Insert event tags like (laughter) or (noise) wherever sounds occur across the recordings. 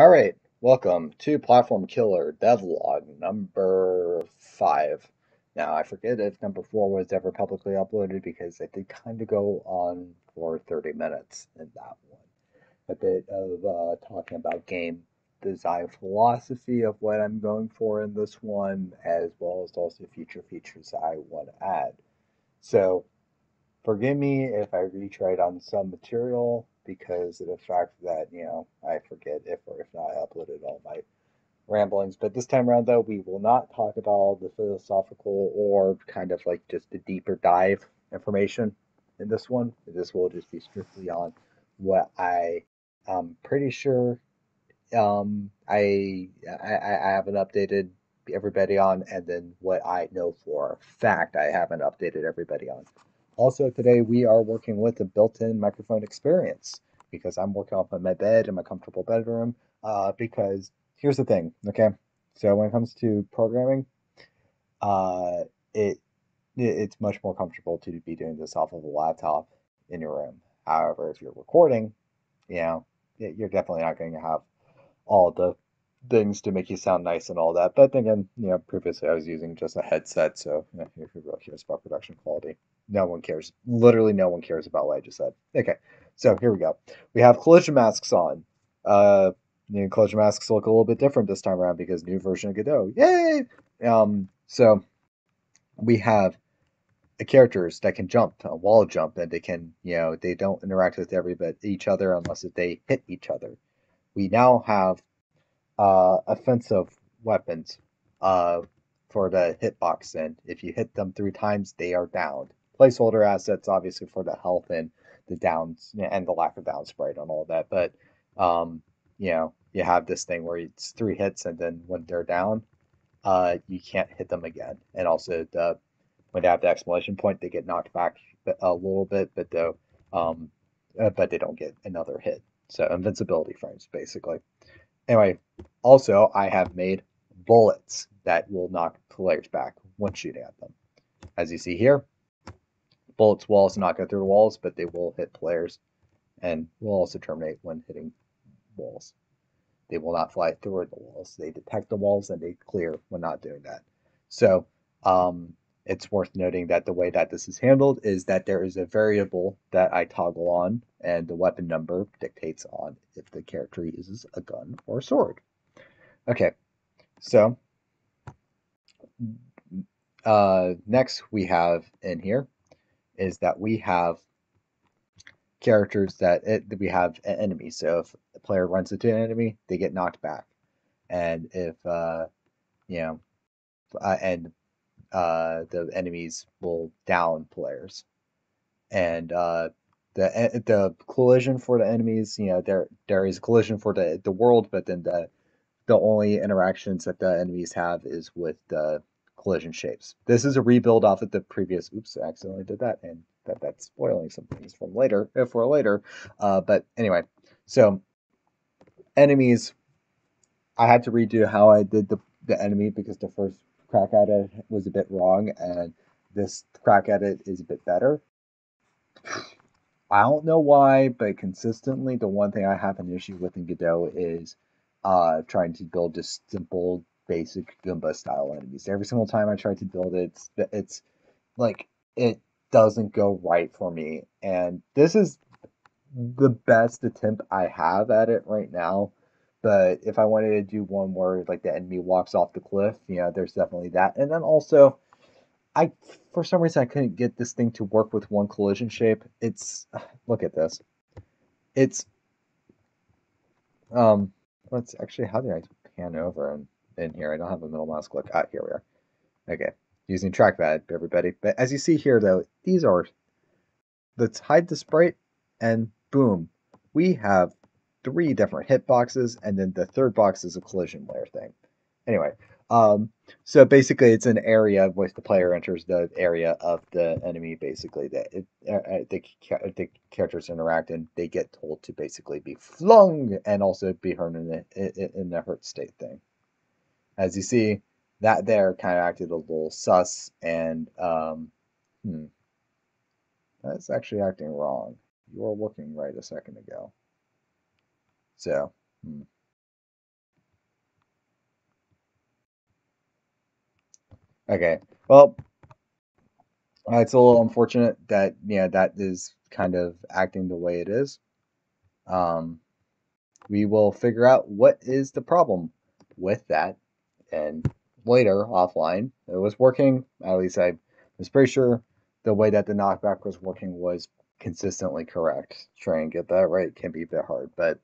All right, welcome to Platform Killer devlog number five. Now, I forget if number four was ever publicly uploaded because it did kind of go on for 30 minutes in that one. A bit of uh, talking about game design philosophy of what I'm going for in this one, as well as also future features I want to add. So, forgive me if I retread on some material because of the fact that, you know, I forget if or if not I uploaded all my ramblings. But this time around, though, we will not talk about the philosophical or kind of like just the deeper dive information in this one. This will just be strictly on what I am pretty sure um, I, I I haven't updated everybody on, and then what I know for fact I haven't updated everybody on. Also today we are working with a built-in microphone experience because I'm working off of my bed in my comfortable bedroom. Uh, because here's the thing, okay? So when it comes to programming, uh, it it's much more comfortable to be doing this off of a laptop in your room. However, if you're recording, you know, you're definitely not going to have all the things to make you sound nice and all that. But again, you know, previously I was using just a headset, so you know, if you're really cares about production quality no one cares. Literally, no one cares about what I just said. Okay, so here we go. We have collision masks on. Uh, know, collision masks look a little bit different this time around because new version of Godot. Yay! Um, so we have characters that can jump, a wall jump, and they can, you know, they don't interact with everybody each other unless they hit each other. We now have uh, offensive weapons uh, for the hitbox, and if you hit them three times, they are downed placeholder assets, obviously for the health and the downs and the lack of down sprite and all that. But um, you know, you have this thing where it's three hits, and then when they're down, uh, you can't hit them again. And also, the when they have the exclamation point, they get knocked back a little bit, but though, um, uh, but they don't get another hit. So invincibility frames, basically. Anyway, also I have made bullets that will knock players back when shooting at them. As you see here, bullets will also not go through walls, but they will hit players and will also terminate when hitting walls. They will not fly through the walls. They detect the walls and they clear when not doing that. So um, it's worth noting that the way that this is handled is that there is a variable that I toggle on, and the weapon number dictates on if the character uses a gun or a sword. Okay, so uh, next we have in here is that we have characters that, it, we have enemies. So if a player runs into an enemy, they get knocked back, and if uh, you know, uh, and uh, the enemies will down players, and uh, the the collision for the enemies, you know, there there is a collision for the the world, but then the the only interactions that the enemies have is with the collision shapes. This is a rebuild off of the previous. Oops, I accidentally did that, and that that's spoiling some things from later, if for later. Uh, but anyway, so enemies. I had to redo how I did the the enemy because the first crack at it was a bit wrong, and this crack at it is a bit better. I don't know why, but consistently, the one thing I have an issue with in Godot is uh, trying to build just simple basic Goomba style enemies. Every single time I try to build it, it's, it's like it doesn't go right for me. And this is the best attempt I have at it right now. But if I wanted to do one where like the enemy walks off the cliff, you know, there's definitely that. And then also, I for some reason I couldn't get this thing to work with one collision shape. It's (sighs) look at this. It's um let's actually how do I pan over and in here. I don't have a middle mouse click. Ah, here we are. Okay, using trackpad, everybody. But as you see here, though, these are, let's hide the sprite, and boom, we have three different hitboxes, and then the third box is a collision layer thing. Anyway, um, so basically, it's an area which the player enters the area of the enemy. Basically, that it, uh, uh the the characters interact, and they get told to basically be flung and also be hurt in the in the hurt state thing as you see, that there kind of acted a little sus and, um, hmm, that's actually acting wrong. You were looking right a second ago. So, hmm. Okay, well, it's a little unfortunate that, yeah, that is kind of acting the way it is. Um, we will figure out what is the problem with that and later offline it was working. At least I was pretty sure the way that the knockback was working was consistently correct. Try and get that right can be a bit hard, but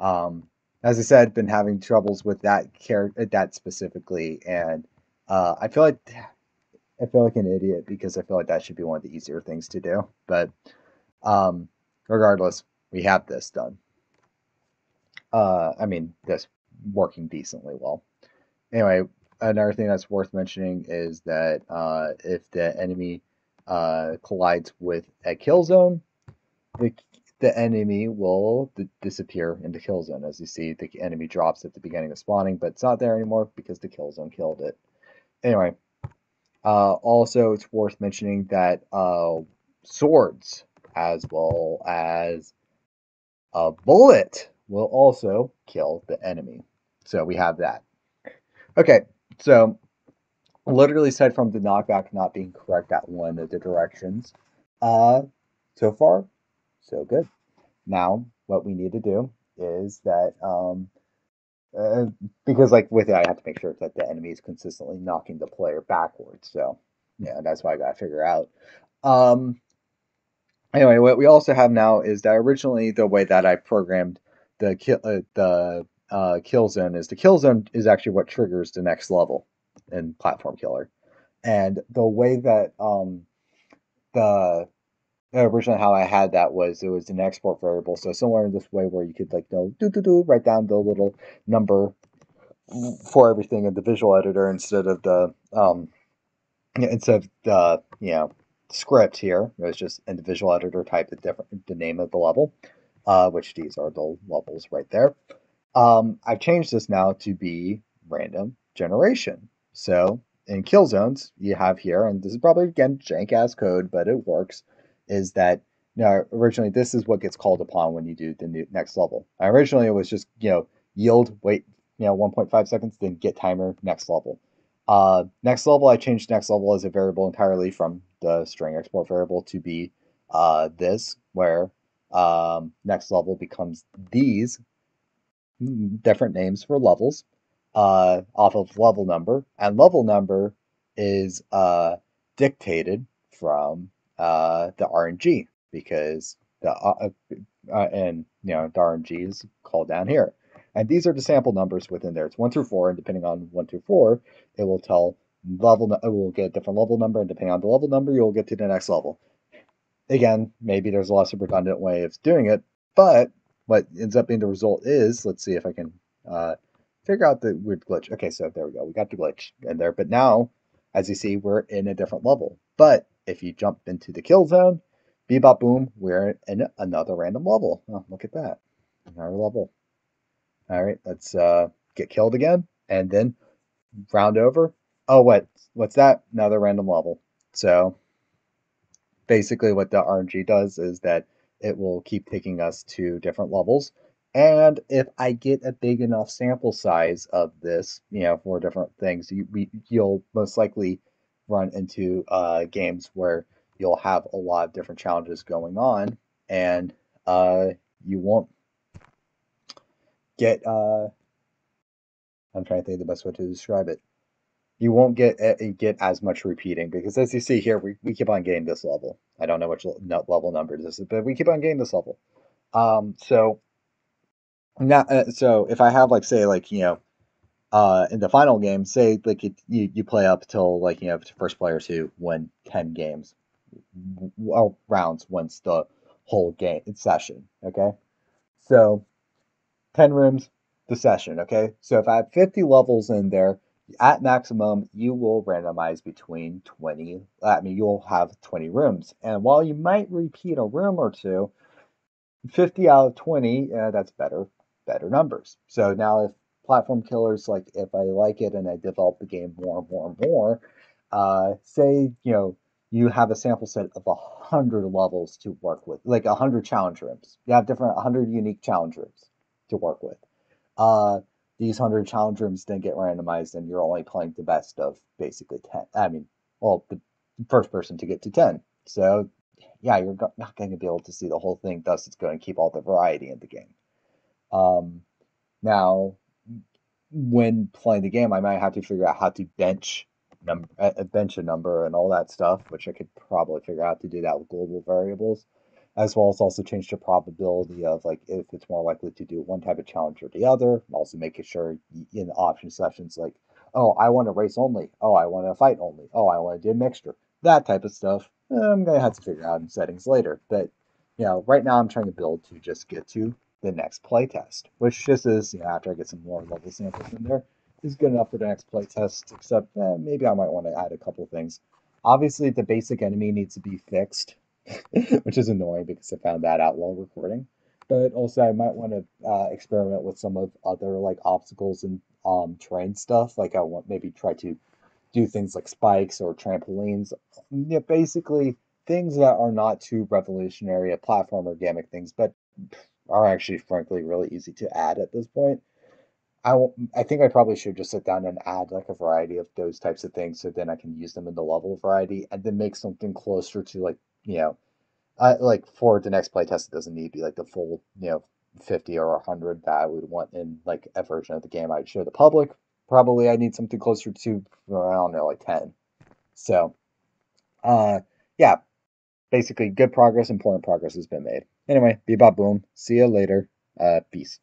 um, as I said, been having troubles with that character, that specifically, and uh, I feel like I feel like an idiot because I feel like that should be one of the easier things to do. But um, regardless, we have this done. Uh, I mean, this working decently well. Anyway, another thing that's worth mentioning is that uh, if the enemy uh, collides with a kill zone, the the enemy will disappear into kill zone. As you see, the enemy drops at the beginning of spawning, but it's not there anymore because the kill zone killed it. Anyway, uh, also it's worth mentioning that uh, swords as well as a bullet will also kill the enemy. So we have that. Okay, so literally aside from the knockback not being correct at one of the directions, uh, so far, so good. Now, what we need to do is that, um, uh, because like with it, I have to make sure that the enemy is consistently knocking the player backwards. So, yeah, that's why I got to figure out. Um, anyway, what we also have now is that originally the way that I programmed the kill uh, the uh, kill zone is the kill zone is actually what triggers the next level in platform killer, and the way that um, the originally how I had that was it was an export variable, so similar in this way where you could like you do do do write down the little number for everything in the visual editor instead of the um instead of the you know script here. It was just in the visual editor type the different the name of the level, uh, which these are the levels right there. Um, I've changed this now to be random generation. So in kill zones, you have here, and this is probably again jank ass code, but it works. Is that now originally this is what gets called upon when you do the next level. Originally it was just you know yield wait you know 1.5 seconds then get timer next level. Uh, next level I changed next level as a variable entirely from the string export variable to be uh, this where um, next level becomes these different names for levels uh, off of level number, and level number is uh, dictated from uh, the RNG because the uh, uh, and you know the RNG is called down here, and these are the sample numbers within there. It's one through four, and depending on one through four, it will tell level. It will get a different level number, and depending on the level number, you'll get to the next level. Again, maybe there's a less of redundant way of doing it, but what ends up being the result is, let's see if I can uh, figure out the weird glitch. Okay, so there we go. We got the glitch in there. But now, as you see, we're in a different level. But if you jump into the kill zone, bebop boom, we're in another random level. Oh, look at that. Another level. All right, let's uh, get killed again. And then round over. Oh, what? What's that? Another random level. So basically what the RNG does is that it will keep taking us to different levels. And if I get a big enough sample size of this, you know, for different things, you, you'll most likely run into uh, games where you'll have a lot of different challenges going on, and uh, you won't get. Uh, I'm trying to think the best way to describe it. You won't get uh, get as much repeating because, as you see here, we, we keep on getting this level. I don't know which level number this is, but we keep on getting this level. Um, so now, uh, so if I have like say like you know, uh, in the final game, say like it, you you play up till like you know first player to win ten games, well rounds once the whole game session. Okay, so ten rooms the session. Okay, so if I have fifty levels in there, at maximum you will randomize between twenty. I mean you'll have twenty rooms, and while you might repeat a room or two. 50 out of 20, uh, that's better better numbers. So now if platform killers like if I like it and I develop the game more and more and more, uh, say you know you have a sample set of a hundred levels to work with, like a hundred challenge rooms. You have different hundred unique challenge rooms to work with. Uh, these 100 challenge rooms didn't get randomized and you're only playing the best of basically 10. I mean, well, the first person to get to 10. So, yeah, you're not going to be able to see the whole thing. Thus, it's going to keep all the variety in the game. Um, now, when playing the game, I might have to figure out how to bench number, bench a number and all that stuff, which I could probably figure out to do that with global variables as well as also change the probability of like if it's more likely to do one type of challenge or the other. Also making sure in option sessions like, oh, I want to race only. Oh, I want to fight only. Oh, I want to do a mixture. That type of stuff. Eh, I'm gonna have to figure out in settings later. But you know, right now I'm trying to build to just get to the next playtest, which just is, you know, after I get some more level samples in there, is good enough for the next playtest, except eh, maybe I might want to add a couple things. Obviously, the basic enemy needs to be fixed (laughs) which is annoying because I found that out while recording. But also, I might want to uh, experiment with some of other like obstacles and um, terrain stuff. Like I want maybe try to do things like spikes or trampolines. Yeah, basically things that are not too revolutionary, a platformer gimmick things, but are actually frankly really easy to add at this point. I, I think I probably should just sit down and add like a variety of those types of things so then I can use them in the level variety and then make something closer to like you know, I like for the next playtest, it doesn't need to be like the full, you know, 50 or 100 that I would want in like a version of the game I'd show the public. Probably I need something closer to, I don't know, like 10. So, uh, yeah, basically good progress, important progress has been made. Anyway, bebop boom. See you later. Uh, peace.